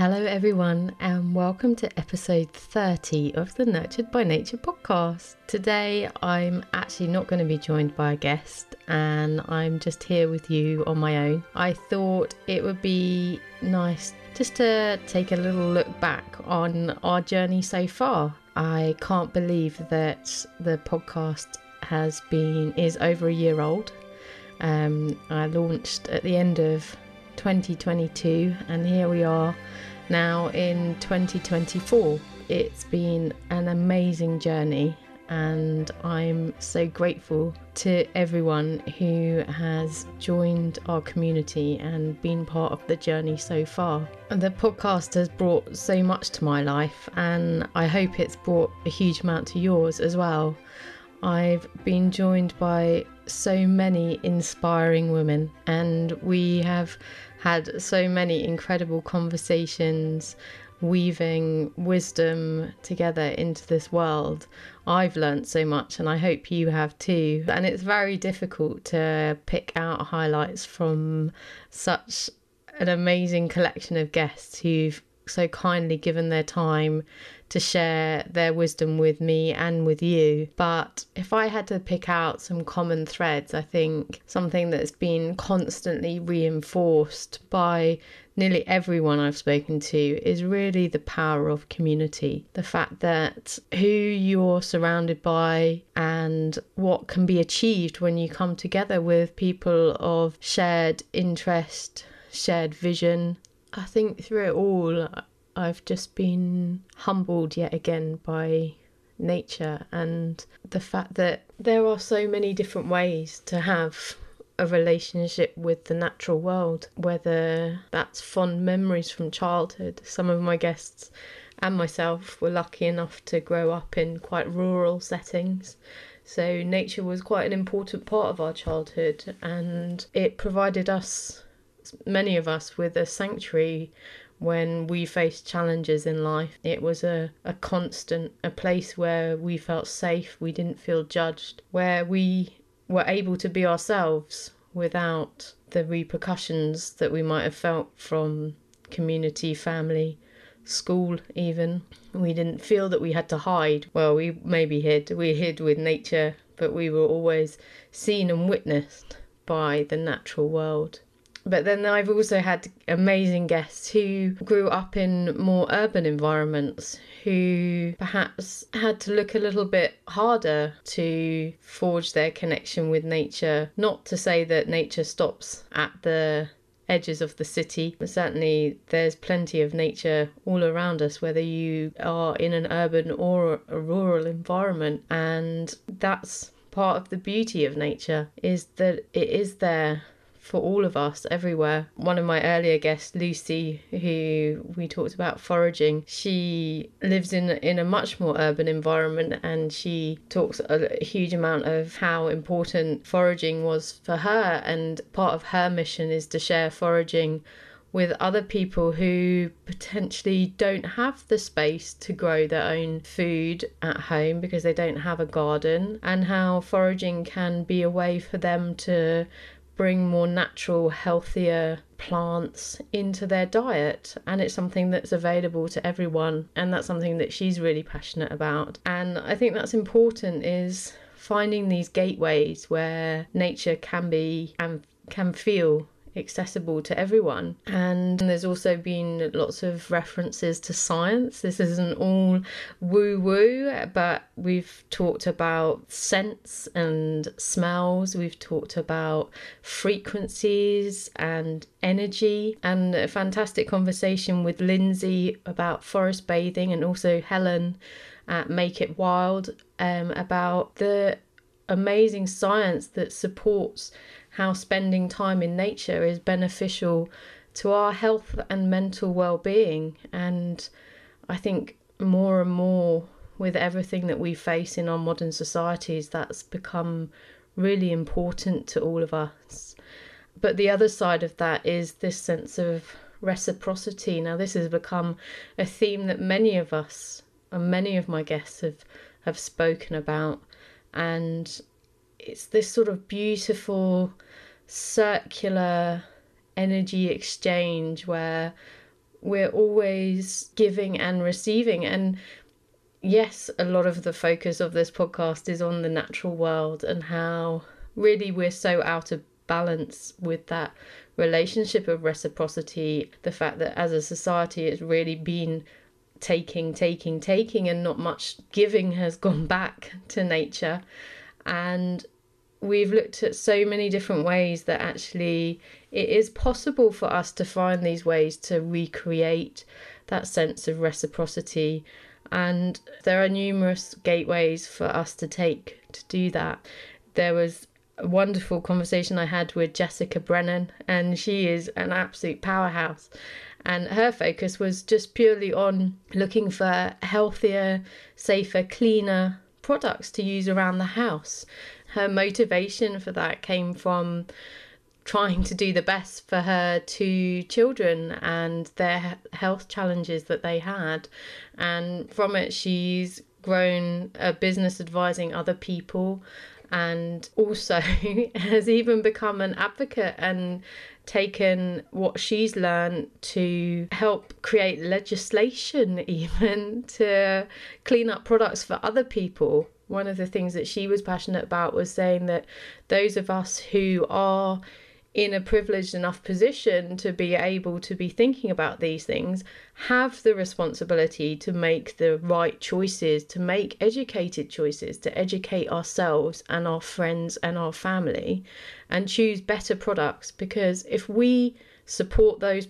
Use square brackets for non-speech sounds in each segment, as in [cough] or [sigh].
Hello, everyone, and welcome to episode 30 of the Nurtured by Nature podcast. Today, I'm actually not going to be joined by a guest, and I'm just here with you on my own. I thought it would be nice just to take a little look back on our journey so far. I can't believe that the podcast has been is over a year old. Um, I launched at the end of 2022, and here we are now in 2024. It's been an amazing journey, and I'm so grateful to everyone who has joined our community and been part of the journey so far. The podcast has brought so much to my life, and I hope it's brought a huge amount to yours as well. I've been joined by so many inspiring women, and we have had so many incredible conversations, weaving wisdom together into this world. I've learnt so much, and I hope you have too. And it's very difficult to pick out highlights from such an amazing collection of guests who've so kindly given their time to share their wisdom with me and with you. But if I had to pick out some common threads, I think something that's been constantly reinforced by nearly everyone I've spoken to is really the power of community. The fact that who you're surrounded by and what can be achieved when you come together with people of shared interest, shared vision. I think through it all, I've just been humbled yet again by nature and the fact that there are so many different ways to have a relationship with the natural world, whether that's fond memories from childhood. Some of my guests and myself were lucky enough to grow up in quite rural settings. So, nature was quite an important part of our childhood, and it provided us, many of us, with a sanctuary when we faced challenges in life. It was a, a constant, a place where we felt safe, we didn't feel judged, where we were able to be ourselves without the repercussions that we might have felt from community, family, school, even. We didn't feel that we had to hide. Well, we maybe hid, we hid with nature, but we were always seen and witnessed by the natural world. But then I've also had amazing guests who grew up in more urban environments who perhaps had to look a little bit harder to forge their connection with nature. Not to say that nature stops at the edges of the city. But certainly, there's plenty of nature all around us, whether you are in an urban or a rural environment. And that's part of the beauty of nature is that it is there for all of us everywhere. One of my earlier guests, Lucy, who we talked about foraging, she lives in in a much more urban environment and she talks a, a huge amount of how important foraging was for her and part of her mission is to share foraging with other people who potentially don't have the space to grow their own food at home because they don't have a garden, and how foraging can be a way for them to bring more natural, healthier plants into their diet. And it's something that's available to everyone. And that's something that she's really passionate about. And I think that's important is finding these gateways where nature can be and can feel accessible to everyone. And there's also been lots of references to science. This isn't all woo woo, but we've talked about scents and smells, we've talked about frequencies and energy, and a fantastic conversation with Lindsay about forest bathing, and also Helen at Make It Wild um, about the amazing science that supports how spending time in nature is beneficial to our health and mental well being. And I think more and more with everything that we face in our modern societies, that's become really important to all of us. But the other side of that is this sense of reciprocity. Now, this has become a theme that many of us and many of my guests have, have spoken about. And it's this sort of beautiful circular energy exchange where we're always giving and receiving. And yes, a lot of the focus of this podcast is on the natural world and how really we're so out of balance with that relationship of reciprocity. The fact that as a society, it's really been taking, taking, taking, and not much giving has [laughs] gone back to nature. And we've looked at so many different ways that actually it is possible for us to find these ways to recreate that sense of reciprocity. And there are numerous gateways for us to take to do that. There was a wonderful conversation I had with Jessica Brennan, and she is an absolute powerhouse. And her focus was just purely on looking for healthier, safer, cleaner products to use around the house her motivation for that came from trying to do the best for her two children and their health challenges that they had. And from it, she's grown a business advising other people and also [laughs] has even become an advocate and taken what she's learned to help create legislation [laughs] even to clean up products for other people. One of the things that she was passionate about was saying that those of us who are in a privileged enough position to be able to be thinking about these things have the responsibility to make the right choices, to make educated choices, to educate ourselves and our friends and our family and choose better products. Because if we support those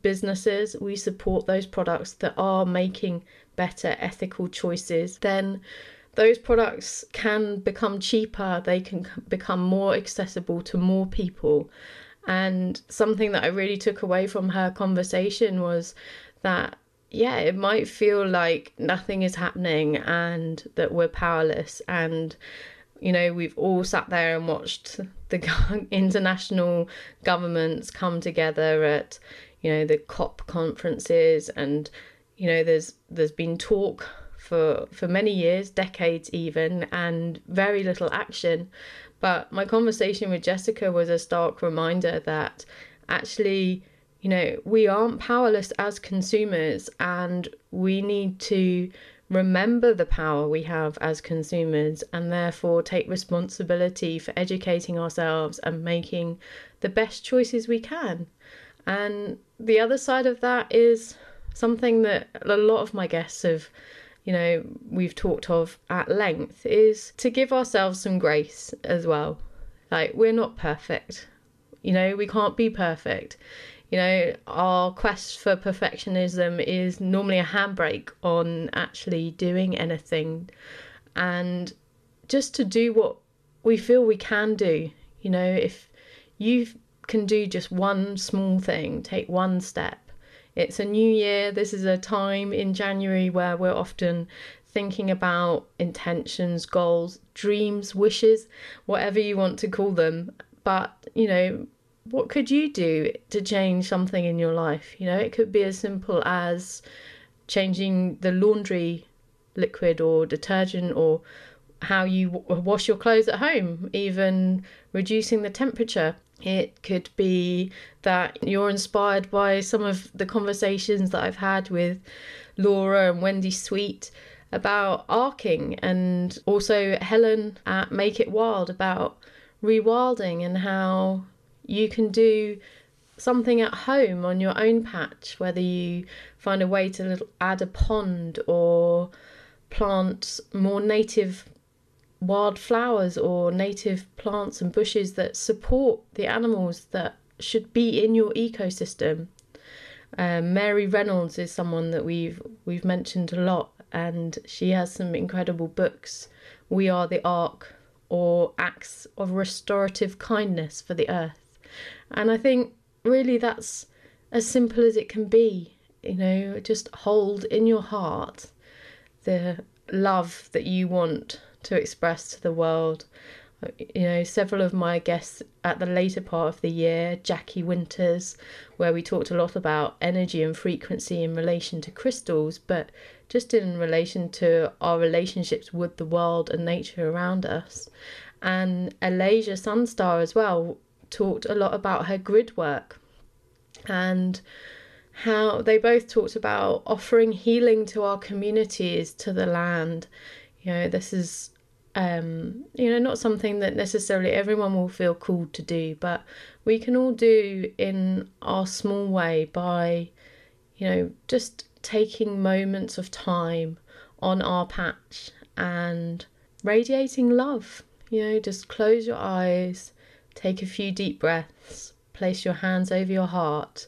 businesses, we support those products that are making better ethical choices, then those products can become cheaper, they can become more accessible to more people. And something that I really took away from her conversation was that, yeah, it might feel like nothing is happening and that we're powerless. And, you know, we've all sat there and watched the [laughs] international governments come together at, you know, the COP conferences and, you know, there's there's been talk for for many years, decades even, and very little action. But my conversation with Jessica was a stark reminder that actually, you know, we aren't powerless as consumers, and we need to remember the power we have as consumers and therefore take responsibility for educating ourselves and making the best choices we can. And the other side of that is something that a lot of my guests have you know, we've talked of at length is to give ourselves some grace as well. Like, we're not perfect. You know, we can't be perfect. You know, our quest for perfectionism is normally a handbrake on actually doing anything. And just to do what we feel we can do, you know, if you can do just one small thing, take one step, it's a new year. This is a time in January where we're often thinking about intentions, goals, dreams, wishes, whatever you want to call them. But, you know, what could you do to change something in your life? You know, it could be as simple as changing the laundry liquid or detergent or how you wash your clothes at home, even reducing the temperature. It could be that you're inspired by some of the conversations that I've had with Laura and Wendy Sweet about ARKing, and also Helen at Make It Wild about rewilding and how you can do something at home on your own patch, whether you find a way to add a pond or plant more native wildflowers or native plants and bushes that support the animals that should be in your ecosystem. Um, Mary Reynolds is someone that we've we've mentioned a lot, and she has some incredible books. We are the Ark, or Acts of Restorative Kindness for the Earth, and I think really that's as simple as it can be. You know, just hold in your heart the love that you want to express to the world. You know, several of my guests at the later part of the year, Jackie Winters, where we talked a lot about energy and frequency in relation to crystals, but just in relation to our relationships with the world and nature around us. And Alasia Sunstar as well talked a lot about her grid work and how they both talked about offering healing to our communities, to the land. You know, this is um, you know, not something that necessarily everyone will feel called to do, but we can all do in our small way by, you know, just taking moments of time on our patch and radiating love. You know, just close your eyes, take a few deep breaths, place your hands over your heart,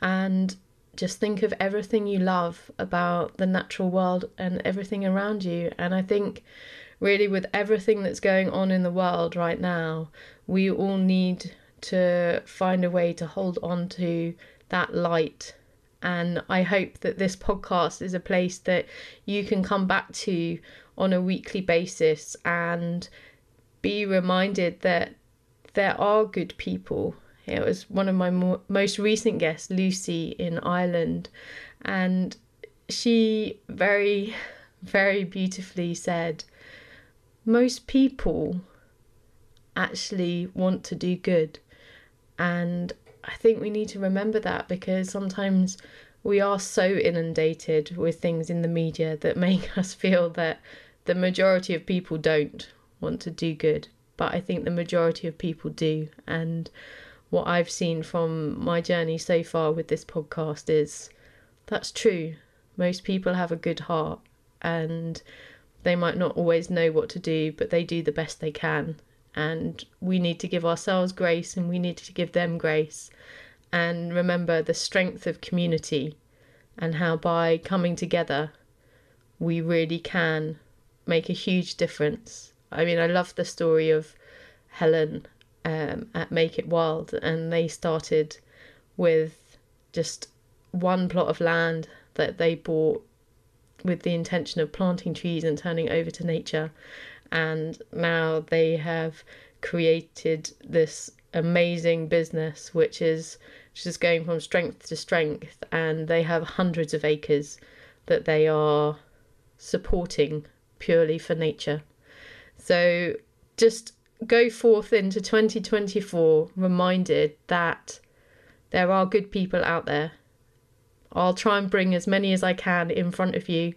and just think of everything you love about the natural world and everything around you. And I think really with everything that's going on in the world right now, we all need to find a way to hold on to that light. And I hope that this podcast is a place that you can come back to on a weekly basis and be reminded that there are good people. It was one of my more, most recent guests, Lucy in Ireland, and she very, very beautifully said, most people actually want to do good. And I think we need to remember that because sometimes we are so inundated with things in the media that make [laughs] us feel that the majority of people don't want to do good. But I think the majority of people do. And what I've seen from my journey so far with this podcast is that's true. Most people have a good heart and they might not always know what to do, but they do the best they can. And we need to give ourselves grace and we need to give them grace. And remember the strength of community and how by coming together, we really can make a huge difference. I mean, I love the story of Helen um, at Make It Wild, and they started with just one plot of land that they bought with the intention of planting trees and turning over to nature. And now they have created this amazing business, which is just going from strength to strength. And they have hundreds of acres that they are supporting purely for nature. So just go forth into 2024 reminded that there are good people out there I'll try and bring as many as I can in front of you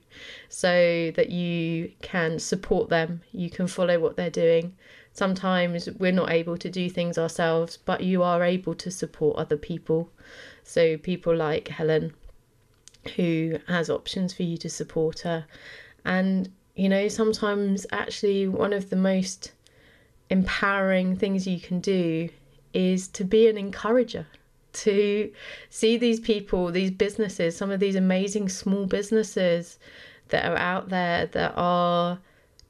so that you can support them. You can follow what they're doing. Sometimes we're not able to do things ourselves, but you are able to support other people. So, people like Helen, who has options for you to support her. And, you know, sometimes actually one of the most empowering things you can do is to be an encourager to see these people, these businesses, some of these amazing small businesses that are out there that are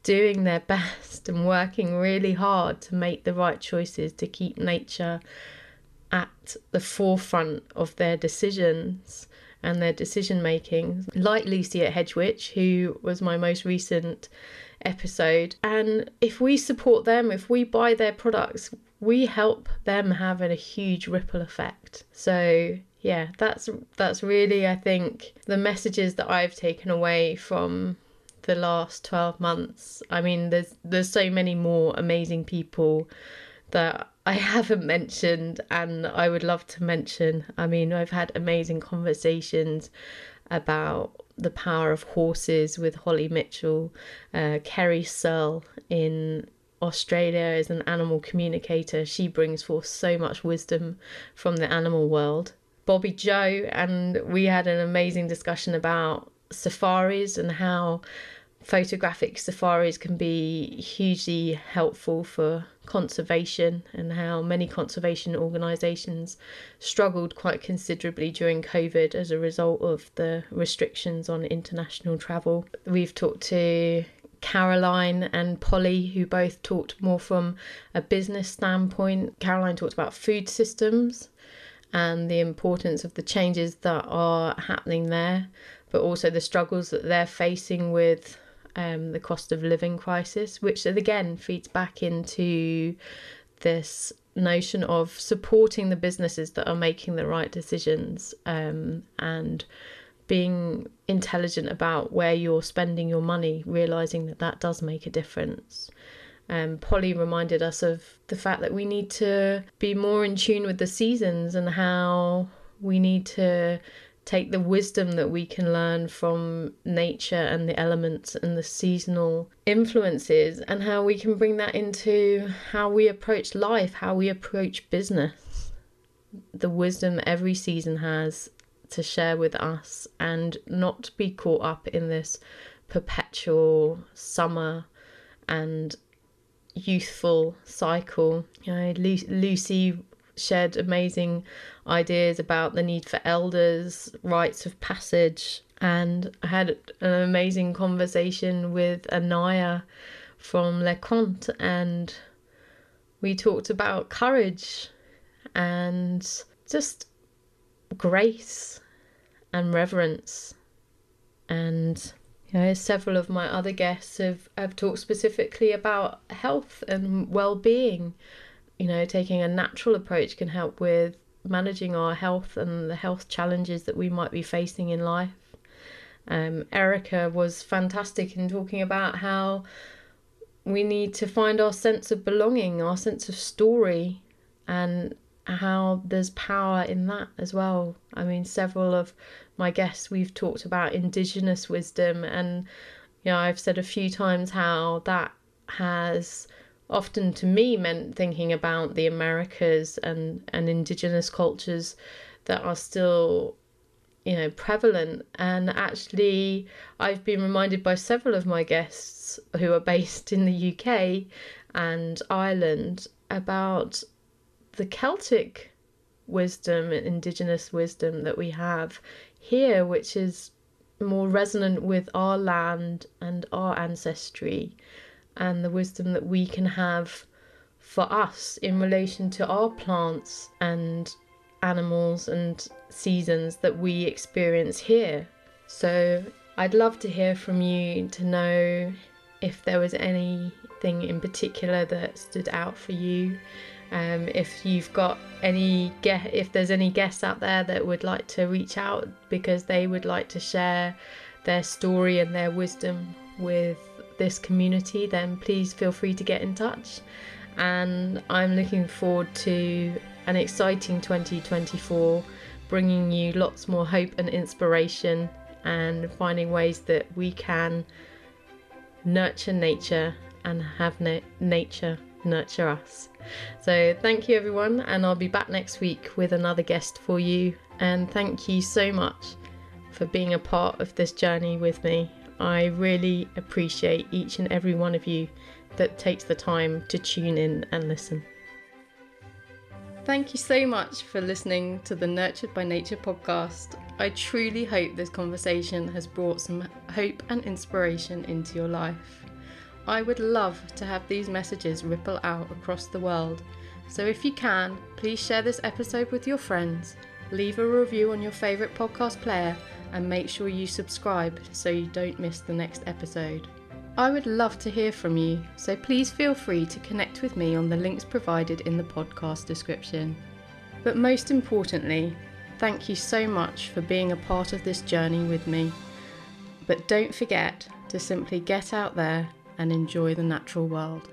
doing their [laughs] best and working really hard to make the right choices to keep nature at the forefront of their decisions and their decision making, like Lucy at Hedgewitch, who was my most recent episode. And if we support them, if we buy their products, we help them have a huge ripple effect. So yeah, that's that's really I think the messages that I've taken away from the last 12 months. I mean there's there's so many more amazing people that I [laughs] haven't mentioned and I would love to mention. I mean, I've had amazing conversations about the power of horses with Holly Mitchell, uh, Kerry Searle in Australia is an animal communicator. She brings forth so much wisdom from the animal world. Bobby Joe, and we had an amazing discussion about safaris and how photographic safaris can be hugely helpful for conservation and how many conservation organisations struggled quite considerably during COVID as a result of the restrictions on international travel. We've talked to Caroline and Polly, who both talked more from a business standpoint. Caroline talked about food systems and the importance of the changes that are happening there, but also the struggles that they're facing with um, the cost of living crisis, which again feeds back into this notion of supporting the businesses that are making the right decisions um, and being intelligent about where you're spending your money, realizing that that does make a difference. Um, Polly reminded us of the fact that we need to be more in tune with the seasons and how we need to take the wisdom that we can learn from nature and the elements and the seasonal influences and how we can bring that into how we approach life, how we approach business. The wisdom every season has to share with us and not be caught up in this perpetual summer and youthful cycle. You know, Lucy shared amazing ideas about the need for elders, rites of passage, and I had an amazing conversation with Anaya from Le Conte, and we talked about courage and just grace and reverence. And you know, several of my other guests have, have talked specifically about health and well being you know, taking a natural approach can help with managing our health and the health challenges that we might be facing in life. Um, Erica was fantastic in talking about how we need to find our sense of belonging, our sense of story, and how there's power in that as well. I mean, several of my guests we've talked about indigenous wisdom, and you know, I've said a few times how that has often to me meant thinking about the Americas and, and indigenous cultures that are still you know prevalent. And actually I've been reminded by several of my guests who are based in the UK and Ireland about the Celtic wisdom indigenous wisdom that we have here which is more resonant with our land and our ancestry and the wisdom that we can have for us in relation to our plants and animals and seasons that we experience here. So I'd love to hear from you to know if there was anything in particular that stood out for you. Um, if you've got any get if there's any guests out there that would like to reach out because they would like to share their story and their wisdom with this community, then please feel free to get in touch. And I'm looking forward to an exciting 2024, bringing you lots more hope and inspiration and finding ways that we can nurture nature and have na- nature nurture us. So, thank you everyone, and I'll be back next week with another guest for you. And thank you so much for being a part of this journey with me. I really appreciate each and every one of you that takes the time to tune in and listen. Thank you so much for listening to the Nurtured by Nature podcast. I truly hope this conversation has brought some hope and inspiration into your life. I would love to have these messages ripple out across the world. So if you can, please share this episode with your friends, leave a review on your favourite podcast player, and make sure you subscribe so you don't miss the next episode. I would love to hear from you, so please feel free to connect with me on the links provided in the podcast description. But most importantly, thank you so much for being a part of this journey with me. But don't forget to simply get out there and enjoy the natural world.